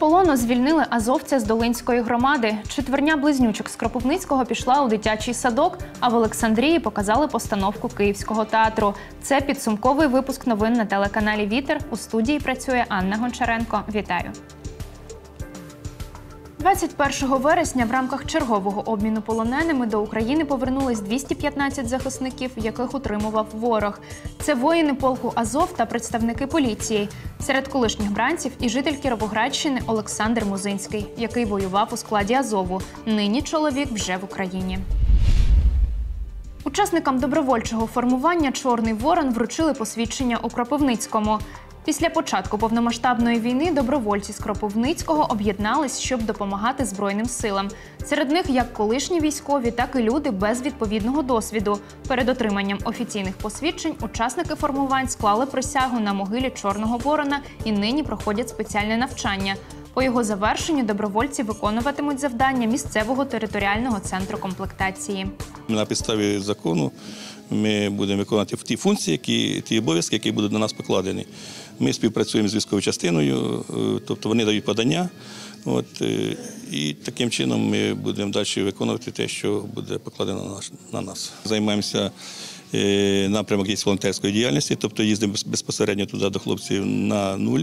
полону звільнили азовця з Долинської громади. Четверня близнючок з Кропивницького пішла у дитячий садок, а в Олександрії показали постановку Київського театру. Це підсумковий випуск новин на телеканалі Вітер. У студії працює Анна Гончаренко. Вітаю. 21 вересня в рамках чергового обміну полоненими до України повернулись 215 захисників, яких утримував ворог. Це воїни полку Азов та представники поліції. Серед колишніх бранців і житель Кіровоградщини Олександр Музинський, який воював у складі Азову. Нині чоловік вже в Україні. Учасникам добровольчого формування Чорний Ворон вручили посвідчення у Кропивницькому. Після початку повномасштабної війни добровольці з Кропивницького об'єднались, щоб допомагати Збройним силам. Серед них як колишні військові, так і люди без відповідного досвіду. Перед отриманням офіційних посвідчень учасники формувань склали присягу на могилі Чорного Ворона і нині проходять спеціальне навчання. По його завершенню добровольці виконуватимуть завдання місцевого територіального центру комплектації. На підставі закону ми будемо виконувати ті функції, які, ті обов'язки, які будуть на нас покладені. Ми співпрацюємо з військовою частиною, е, тобто вони дають подання. От, е, і таким чином ми будемо далі виконувати те, що буде покладено на нас. Займаємося е, напрямок є волонтерської діяльності, тобто їздимо безпосередньо туди до хлопців на нуль.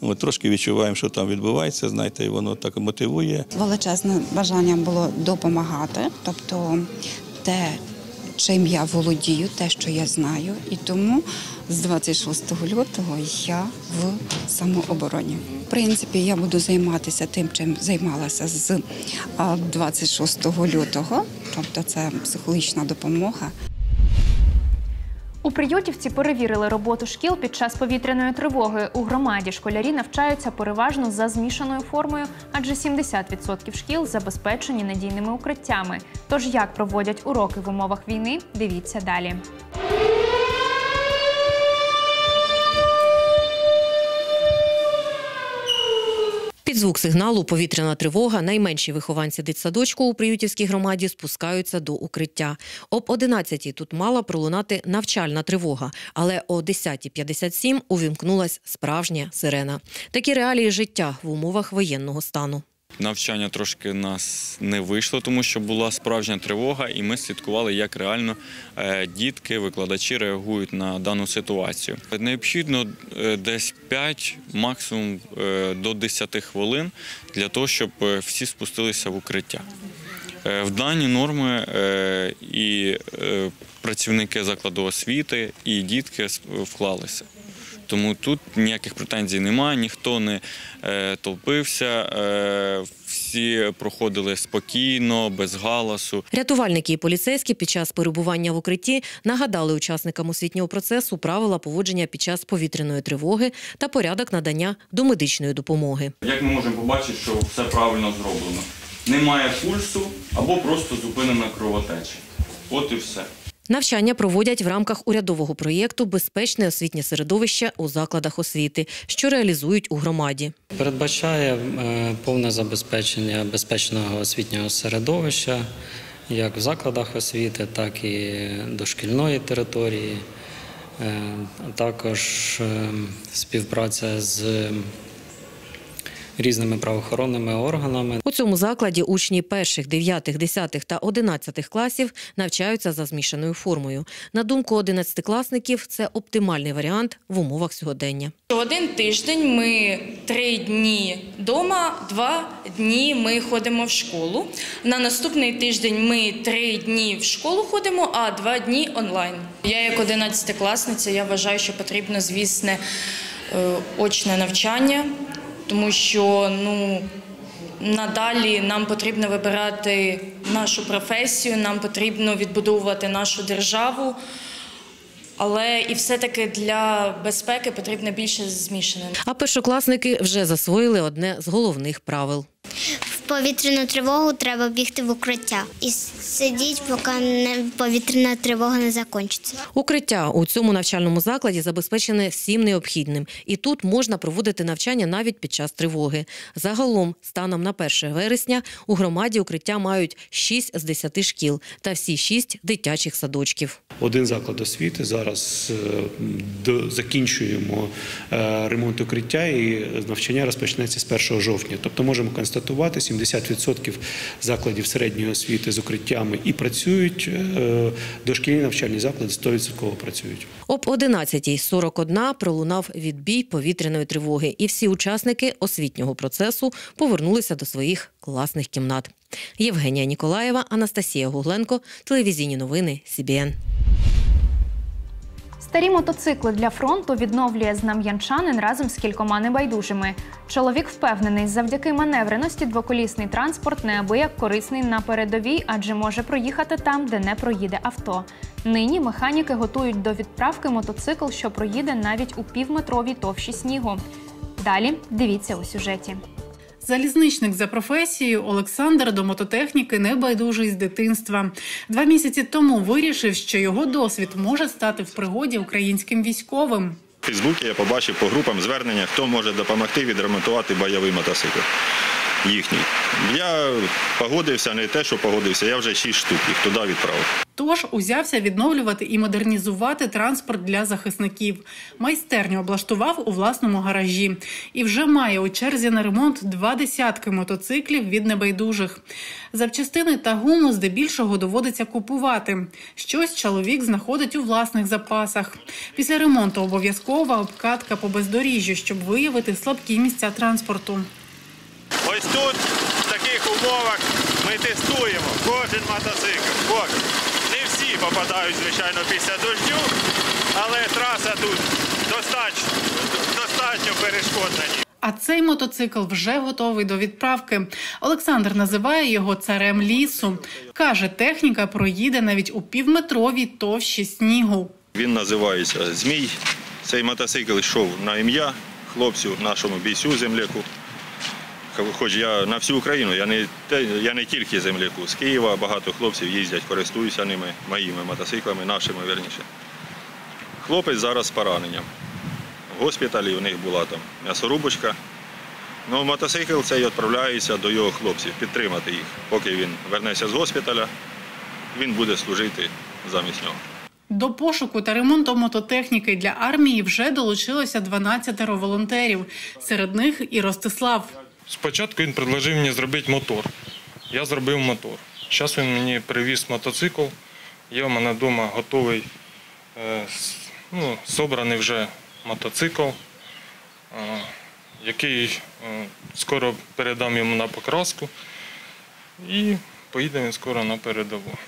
От, трошки відчуваємо, що там відбувається, знаєте, і воно так мотивує. Величезне бажання було допомагати, тобто те, чим я володію, те, що я знаю, і тому з 26 лютого я в самообороні. В принципі, я буду займатися тим, чим займалася з 26 лютого, тобто це психологічна допомога. У Приютівці перевірили роботу шкіл під час повітряної тривоги. У громаді школярі навчаються переважно за змішаною формою, адже 70% шкіл забезпечені надійними укриттями. Тож як проводять уроки в умовах війни, дивіться далі. Під звук сигналу повітряна тривога найменші вихованці дитсадочку у Приютівській громаді спускаються до укриття. Об 11-й тут мала пролунати навчальна тривога, але о 10.57 увімкнулась справжня сирена. Такі реалії життя в умовах воєнного стану. Навчання трошки нас не вийшло, тому що була справжня тривога, і ми слідкували, як реально е, дітки, викладачі реагують на дану ситуацію. Необхідно е, десь 5, максимум е, до 10 хвилин для того, щоб всі спустилися в укриття. В дані норми і працівники закладу освіти, і дітки вклалися. Тому тут ніяких претензій немає, ніхто не е, толпився, е, всі проходили спокійно, без галасу. Рятувальники і поліцейські під час перебування в укритті нагадали учасникам освітнього процесу правила поводження під час повітряної тривоги та порядок надання домедичної допомоги. Як ми можемо побачити, що все правильно зроблено? Немає пульсу або просто зупинена кровотеча. От і все. Навчання проводять в рамках урядового проєкту Безпечне освітнє середовище у закладах освіти, що реалізують у громаді. Передбачає е, повне забезпечення безпечного освітнього середовища як в закладах освіти, так і дошкільної території, Е, також е, співпраця з різними правоохоронними органами. У цьому закладі учні перших, дев'ятих, десятих та одинадцятих класів навчаються за змішаною формою. На думку одинадцятикласників, це оптимальний варіант в умовах сьогодення. Один тиждень ми три дні вдома, два дні ми ходимо в школу. На наступний тиждень ми три дні в школу ходимо, а два дні онлайн. Я як одинадцятикласниця, я вважаю, що потрібно, звісне, е, очне навчання, тому що ну. Надалі нам потрібно вибирати нашу професію, нам потрібно відбудовувати нашу державу. Але і все-таки для безпеки потрібно більше змішане. А першокласники вже засвоїли одне з головних правил. Повітряну тривогу, треба бігти в укриття і сидіти, поки не повітряна тривога не закінчиться. Укриття у цьому навчальному закладі забезпечене всім необхідним, і тут можна проводити навчання навіть під час тривоги. Загалом, станом на 1 вересня, у громаді укриття мають 6 з 10 шкіл та всі 6 дитячих садочків. Один заклад освіти зараз е, до- закінчуємо е, ремонт укриття і навчання розпочнеться з 1 жовтня. Тобто можемо констатувати, 70% закладів середньої освіти з укриттями і працюють. е, Дошкільні навчальні заклади 100% працюють. Об 11.41 пролунав відбій повітряної тривоги, і всі учасники освітнього процесу повернулися до своїх класних кімнат. Євгенія Ніколаєва, Анастасія Гугленко, телевізійні новини СІБІН. Старі мотоцикли для фронту відновлює знам'янчанин разом з кількома небайдужими. Чоловік впевнений, завдяки маневреності двоколісний транспорт неабияк корисний на передовій, адже може проїхати там, де не проїде авто. Нині механіки готують до відправки мотоцикл, що проїде навіть у півметровій товщі снігу. Далі дивіться у сюжеті. Залізничник за професією Олександр до мототехніки не байдужий з дитинства. Два місяці тому вирішив, що його досвід може стати в пригоді українським військовим. У Фейсбуці я побачив по групам звернення, хто може допомогти відремонтувати бойовий мотоцикл. Їхній. Я погодився, не те, що погодився, я вже шість штук їх туди відправив. Тож узявся відновлювати і модернізувати транспорт для захисників. Майстерню облаштував у власному гаражі і вже має у черзі на ремонт два десятки мотоциклів від небайдужих. Запчастини та гуму здебільшого доводиться купувати. Щось чоловік знаходить у власних запасах. Після ремонту обов'язкова обкатка по бездоріжжю, щоб виявити слабкі місця транспорту. Ось тут, в таких умовах, ми тестуємо кожен мотоцикл. Кожен. Не всі попадають, звичайно, після дождю, але траса тут достатньо, достатньо перешкодна. А цей мотоцикл вже готовий до відправки. Олександр називає його царем лісу. Каже, техніка проїде навіть у півметровій товщі снігу. Він називається Змій. Цей мотоцикл йшов на ім'я хлопцю, нашому бійцю земляку. Хоч я на всю Україну, я не, я не тільки земляку. З Києва багато хлопців їздять, користуються ними, моїми мотоциклами, нашими верніше. Хлопець зараз з пораненням. В госпіталі у них була там м'ясорубочка. Ну, мотоцикл цей відправляється до його хлопців, підтримати їх. Поки він вернеться з госпіталя, він буде служити замість нього. До пошуку та ремонту мототехніки для армії вже долучилося 12 волонтерів. Серед них і Ростислав. Спочатку він предложив мені зробити мотор. Я зробив мотор. Зараз він мені привіз мотоцикл. Є у мене вдома готовий, е, ну, собраний вже мотоцикл, е, який е, скоро передам йому на покраску. І поїде він скоро на передову.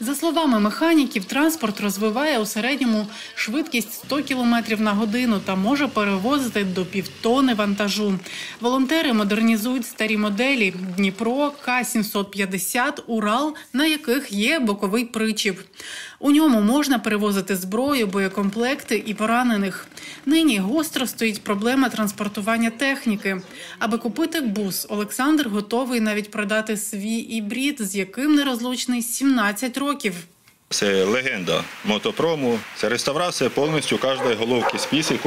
За словами механіків, транспорт розвиває у середньому швидкість 100 км на годину та може перевозити до півтони вантажу. Волонтери модернізують старі моделі Дніпро, К-750, Урал, на яких є боковий причіп. У ньому можна перевозити зброю, боєкомплекти і поранених. Нині гостро стоїть проблема транспортування техніки. Аби купити бус, Олександр готовий навіть продати свій ібрід, з яким нерозлучний 17 років. Це легенда мотопрому. Це реставрація повністю кожної головки списи,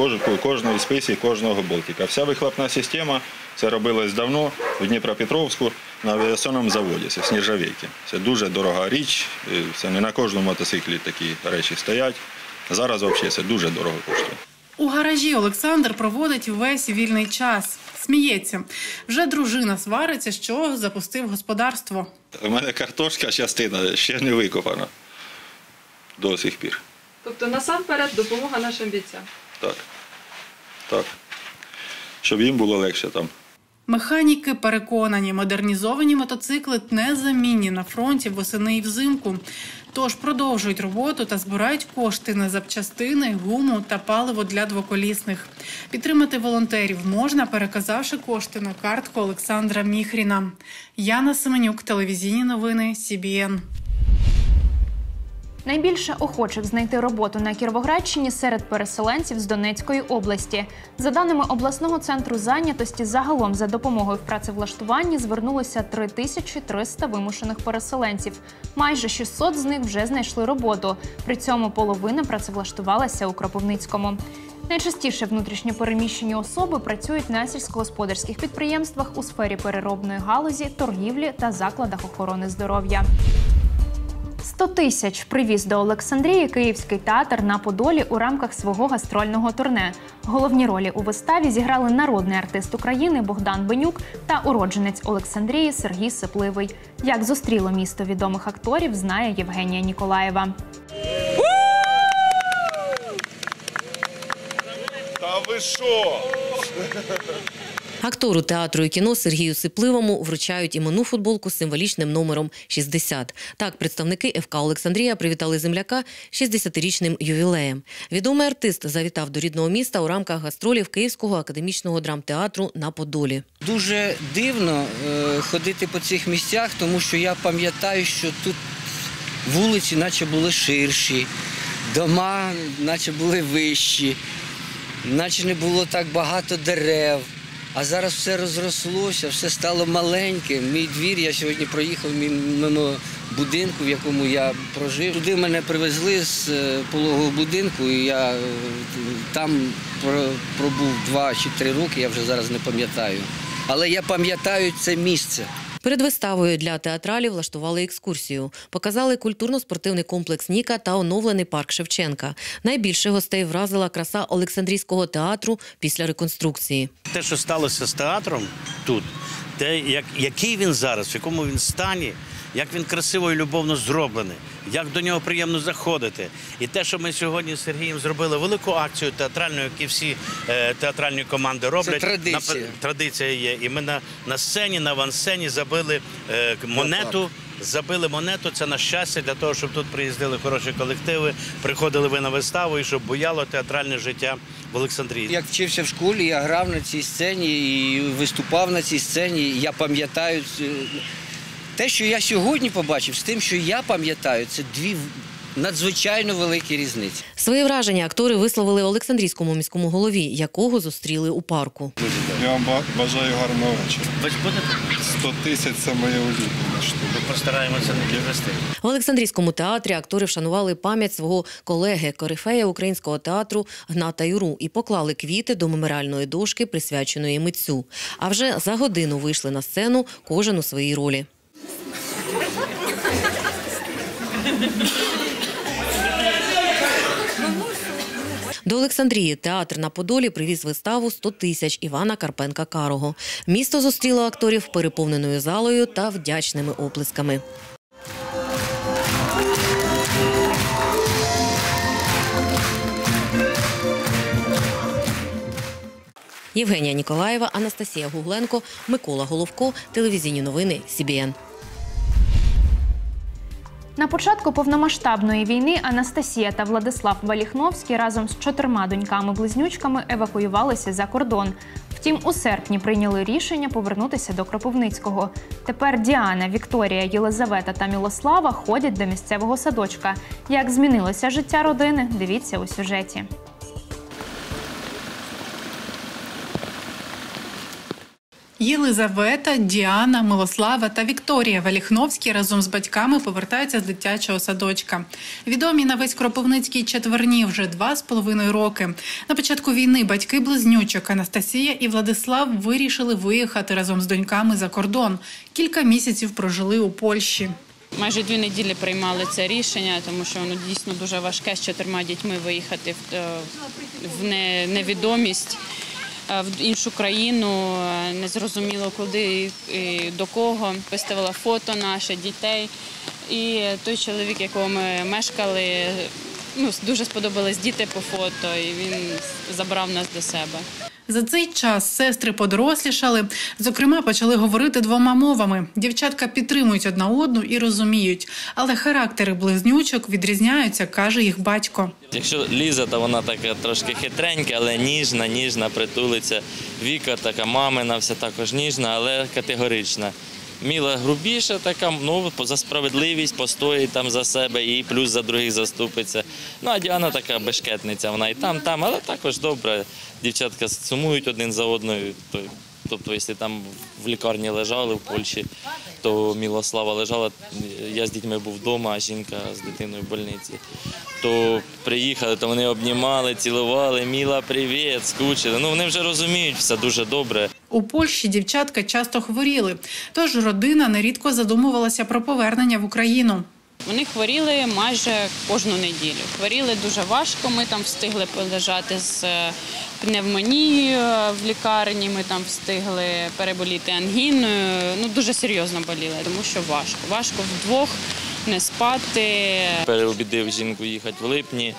кожної списи, кожного болтика. Вся вихлопна система це робилось давно в Дніпропетровську на авіаційному заводі. Це з нержавійки. Це дуже дорога річ. Це не на кожному мотоциклі такі речі стоять. Зараз взагалі це дуже дорого коштує. У гаражі Олександр проводить весь вільний час. Сміється. Вже дружина свариться, що запустив господарство. У мене картошка частина ще не викопана до сих пір. Тобто насамперед допомога нашим бійцям. Так. Так. Щоб їм було легше там. Механіки переконані, модернізовані мотоцикли незамінні на фронті восени і взимку. Тож продовжують роботу та збирають кошти на запчастини, гуму та паливо для двоколісних. Підтримати волонтерів можна, переказавши кошти на картку Олександра Міхріна. Яна Семенюк, телевізійні новини, СІБІН. Найбільше охочих знайти роботу на Кіровоградщині серед переселенців з Донецької області. За даними обласного центру зайнятості, загалом за допомогою в працевлаштуванні звернулося 3300 вимушених переселенців. Майже 600 з них вже знайшли роботу. При цьому половина працевлаштувалася у Кропивницькому. Найчастіше внутрішньо переміщені особи працюють на сільськогосподарських підприємствах у сфері переробної галузі, торгівлі та закладах охорони здоров'я. 100 тисяч привіз до Олександрії Київський театр на Подолі у рамках свого гастрольного турне. Головні ролі у виставі зіграли народний артист України Богдан Бенюк та уродженець Олександрії Сергій Сипливий. Як зустріло місто відомих акторів, знає Євгенія Ніколаєва. Та ви що? Актору театру і кіно Сергію Сипливому вручають іменну футболку з символічним номером 60. Так, представники ФК Олександрія привітали земляка 60-річним ювілеєм. Відомий артист завітав до рідного міста у рамках гастролів Київського академічного драмтеатру на Подолі. Дуже дивно е, ходити по цих місцях, тому що я пам'ятаю, що тут вулиці наче були ширші, дома наче були вищі, наче не було так багато дерев. А зараз все розрослося, все стало маленьким. Мій двір, я сьогодні проїхав мимо будинку, в якому я прожив. Туди мене привезли з е, пологового будинку, і я е, там пробув два чи три роки, я вже зараз не пам'ятаю. Але я пам'ятаю це місце. Перед виставою для театралів влаштували екскурсію. Показали культурно-спортивний комплекс Ніка та оновлений парк Шевченка. Найбільше гостей вразила краса Олександрійського театру після реконструкції. Те, що сталося з театром тут, те, як, який він зараз, в якому він стані, як він красиво і любовно зроблений, як до нього приємно заходити. І те, що ми сьогодні з Сергієм зробили велику акцію театральну, яку всі е, театральні команди роблять. традиція. На- традиція є. І ми на, на сцені, на авансцені забили е, монету. Забили монету, це на щастя для того, щоб тут приїздили хороші колективи, приходили ви на виставу і щоб бояло театральне життя в Олександрії. Як вчився в школі, я грав на цій сцені і виступав на цій сцені. Я пам'ятаю це- те, що я сьогодні побачив, з тим, що я пам'ятаю, це дві надзвичайно великі різниці. Свої враження актори висловили Олександрійському міському голові, якого зустріли у парку. Я вам бажаю гарного вечора. Ви ж будете? 100 тисяч це моє улюблене штука. Ми постараємося не підвести. В Олександрійському театрі актори вшанували пам'ять свого колеги, корифея українського театру Гната Юру і поклали квіти до меморіальної дошки, присвяченої митцю. А вже за годину вийшли на сцену, кожен у своїй ролі. До Олександрії театр на Подолі привіз виставу «100 тисяч Івана Карпенка Карого. Місто зустріло акторів переповненою залою та вдячними оплесками. Євгенія Ніколаєва, Анастасія Гугленко, Микола Головко. Телевізійні новини СІБІН. На початку повномасштабної війни Анастасія та Владислав Валіхновський разом з чотирма доньками-близнючками евакуювалися за кордон. Втім, у серпні прийняли рішення повернутися до Кропивницького. Тепер Діана, Вікторія, Єлизавета та Мілослава ходять до місцевого садочка. Як змінилося життя родини, дивіться у сюжеті. Єлизавета, Діана, Милослава та Вікторія Валіхновські разом з батьками повертаються з дитячого садочка. Відомі на весь Кропивницький четверні вже два з половиною роки. На початку війни батьки близнючок Анастасія і Владислав вирішили виїхати разом з доньками за кордон. Кілька місяців прожили у Польщі. Майже дві неділі приймали це рішення, тому що воно дійсно дуже важке з чотирма дітьми виїхати в, е, невідомість. Е, В іншу країну е, незрозуміло куди і до кого. Виставила фото наше дітей. І той чоловік, якого ми мешкали, ну дуже сподобались діти по фото, і він забрав нас до себе. За цей час сестри подорослішали. Зокрема, почали говорити двома мовами. Дівчатка підтримують одна одну і розуміють, але характери близнючок відрізняються, каже їх батько. Якщо Ліза, то вона така трошки хитренька, але ніжна, ніжна, притулиться. Віка така мамина, вся також ніжна, але категорична. Міла грубіша така, ну за справедливість постоїть там за себе і плюс за других заступиться. Ну а Діана така бешкетниця, вона і там, там, але також добре. Дівчатка сумують один за одною. То- Тобто, якщо там в лікарні лежали в Польщі, то Мілослава лежала, я з дітьми був вдома, а жінка з дитиною в больниці. То приїхали, то вони обнімали, цілували, Міла, привіт, скучили. Ну вони вже розуміють все дуже добре. У Польщі дівчатка часто хворіли, тож родина нерідко задумувалася про повернення в Україну. Вони хворіли майже кожну неділю. Хворіли дуже важко. Ми там встигли полежати з е, пневмонією в лікарні. Ми там встигли переболіти ангіною. Ну дуже серйозно боліли, тому що важко. Важко вдвох не спати. Переобідив жінку їхати в липні,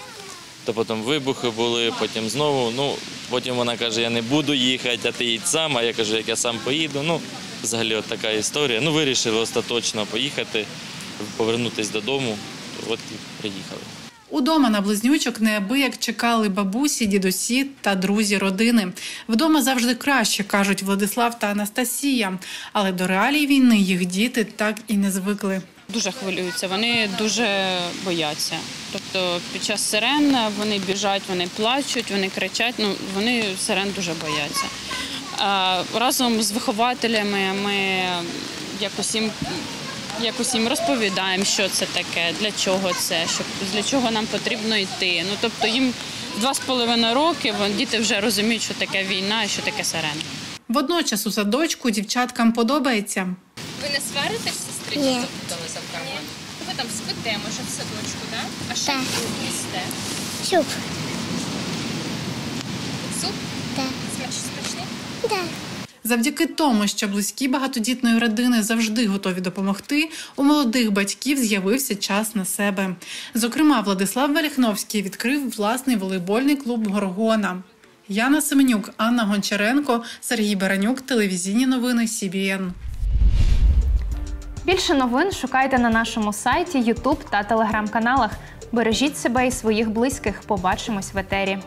то потім вибухи були, потім знову. Ну, потім вона каже, я не буду їхати, а ти їдь сам, а я кажу, як я сам поїду. Ну, взагалі от така історія. Ну, вирішили остаточно поїхати, повернутися додому, от і приїхали. Удома на близнючок неабияк чекали бабусі, дідусі та друзі родини. Вдома завжди краще, кажуть Владислав та Анастасія. Але до реалій війни їх діти так і не звикли. Дуже хвилюються, вони дуже бояться. Тобто під час сирен вони біжать, вони плачуть, вони кричать. Ну вони сирен дуже бояться. А, разом з вихователями ми якось їм, якось їм розповідаємо, що це таке, для чого це, що для чого нам потрібно йти. Ну тобто їм два з половиною роки діти вже розуміють, що таке війна і що таке сирена. Водночас у садочку дівчаткам подобається. Ви не сваритесь з сестричкою? Ні. Запуталися в карман? Ви там спите, може, в садочку, так? А що Так. ви їсте? Суп. Суп? Так. Смачний? Так. Завдяки тому, що близькі багатодітної родини завжди готові допомогти, у молодих батьків з'явився час на себе. Зокрема, Владислав Веліхновський відкрив власний волейбольний клуб Горгона. Яна Семенюк, Анна Гончаренко, Сергій Баранюк, телевізійні новини СІБІН. Більше новин шукайте на нашому сайті, Ютуб та телеграм-каналах. Бережіть себе і своїх близьких. Побачимось в етері.